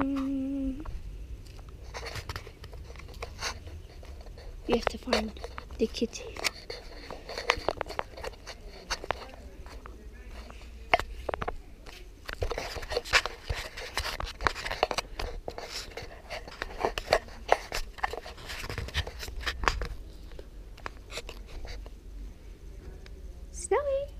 We have to find the kitty. Snowy!